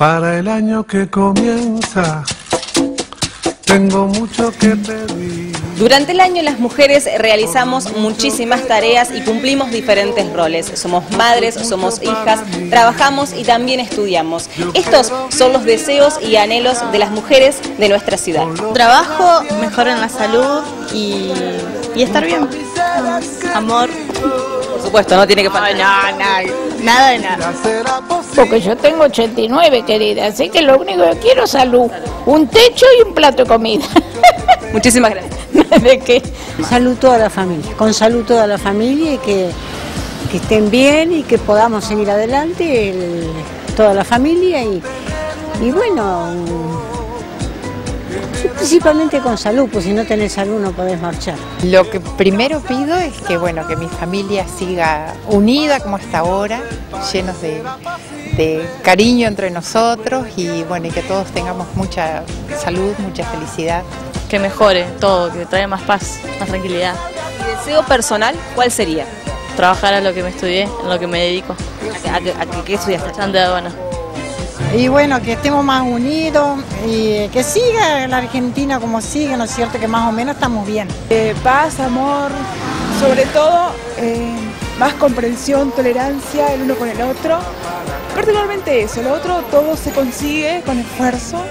Para el año que comienza, tengo mucho que pedir. Durante el año las mujeres realizamos muchísimas tareas y cumplimos diferentes roles. Somos madres, somos hijas, trabajamos y también estudiamos. Estos son los deseos y anhelos de las mujeres de nuestra ciudad. Trabajo, mejorar la salud y, y estar bien. Amor. Por supuesto, no tiene que faltar. No, no, nada de nada. Porque yo tengo 89, querida, así que lo único que quiero es salud, un techo y un plato de comida. Muchísimas gracias. ¿De qué? Salud toda la familia, con salud toda la familia y que, que estén bien y que podamos seguir adelante el- toda la familia y, y bueno, principalmente con salud, pues si no tenés salud no podés marchar. Lo que primero pido es que bueno que mi familia siga unida como hasta ahora, llenos de, de cariño entre nosotros y bueno y que todos tengamos mucha salud, mucha felicidad. Que mejore todo, que traiga más paz, más tranquilidad. ¿Y deseo personal cuál sería? Trabajar a lo que me estudié, en lo que me dedico. ¿A, qué- a a qué estudiaste? Y bueno, que estemos más unidos y que siga la Argentina como sigue, ¿no es cierto? Que más o menos estamos bien. Eh, paz, amor, sobre todo eh, más comprensión, tolerancia el uno con el otro. Particularmente eso, lo otro todo se consigue con esfuerzo.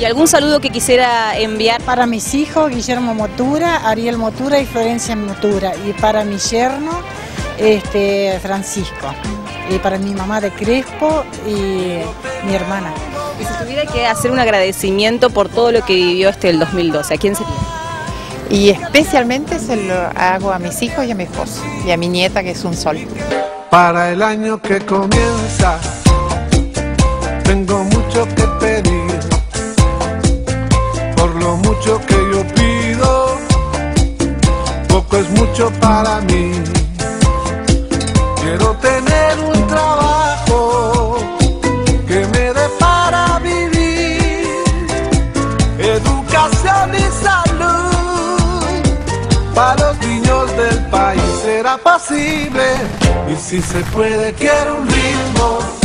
¿Y algún saludo que quisiera enviar? Para mis hijos, Guillermo Motura, Ariel Motura y Florencia Motura. Y para mi yerno, este, Francisco. Y para mi mamá de Crespo y mi hermana. Y si tuviera que hacer un agradecimiento por todo lo que vivió este el 2012, ¿a quién sería? Y especialmente se lo hago a mis hijos y a mi esposo y a mi nieta que es un sol. Para el año que comienza, tengo mucho que pedir. Por lo mucho que yo pido, poco es mucho para mí. Y si se puede, quiero un ritmo